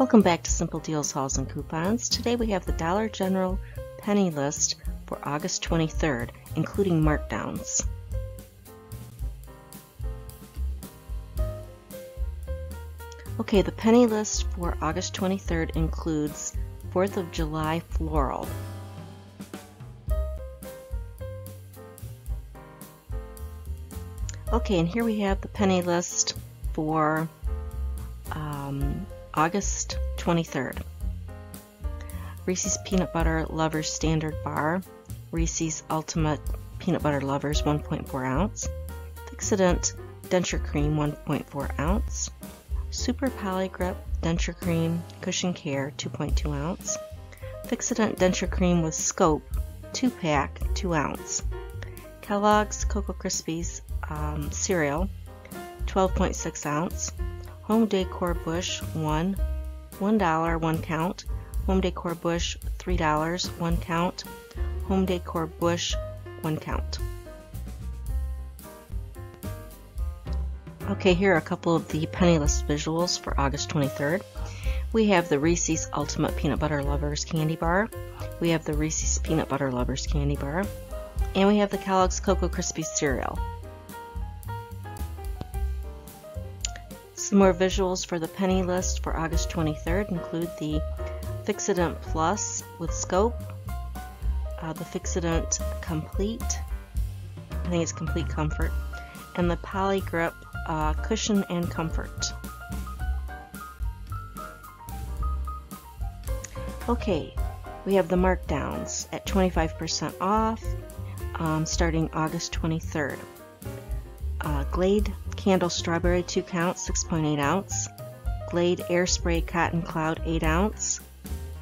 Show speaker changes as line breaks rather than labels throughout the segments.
Welcome back to Simple Deals, Hauls, and Coupons. Today we have the Dollar General penny list for August 23rd, including markdowns. Okay, the penny list for August 23rd includes 4th of July floral. Okay, and here we have the penny list for um, August 23rd. Reese's Peanut Butter Lovers Standard Bar, Reese's Ultimate Peanut Butter Lovers 1.4 ounce, Fixodent Denture Cream 1.4 ounce, Super Poligrip Denture Cream Cushion Care 2.2 ounce, Fixodent Denture Cream with Scope 2 pack 2 ounce, Kellogg's Cocoa Krispies um, cereal 12.6 ounce, Home Decor Bush 1, $1 1 count, Home Decor Bush $3 1 count, Home Decor Bush 1 count. Okay, here are a couple of the Penny list visuals for August 23rd. We have the Reese's Ultimate Peanut Butter Lovers Candy Bar. We have the Reese's Peanut Butter Lovers Candy Bar. And we have the Kellogg's Cocoa Krispies Cereal. Some more visuals for the penny list for August 23rd include the Fixodent Plus with Scope, uh, the Fixodent Complete, I think it's Complete Comfort, and the Poligrip uh, Cushion and Comfort. Okay, we have the markdowns at 25% off um, starting August 23rd. Uh, Glade Candle Strawberry 2 count 6.8 ounce, Glade Air Spray Cotton Cloud 8 ounce,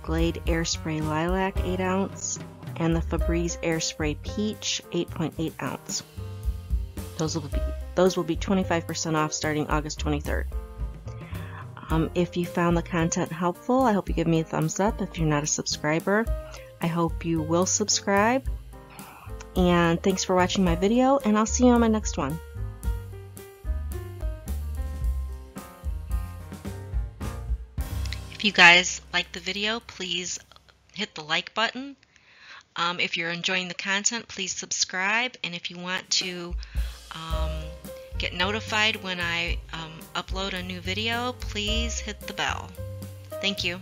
Glade Air Spray Lilac 8 ounce, and the Febreze Airspray Peach 8.8 ounce. Those will be those will be 25% off starting August 23rd. Um, if you found the content helpful, I hope you give me a thumbs up. If you're not a subscriber, I hope you will subscribe. And thanks for watching my video, and I'll see you on my next one. If you guys like the video, please hit the like button. Um, if you're enjoying the content, please subscribe. And if you want to um, get notified when I um, upload a new video, please hit the bell. Thank you.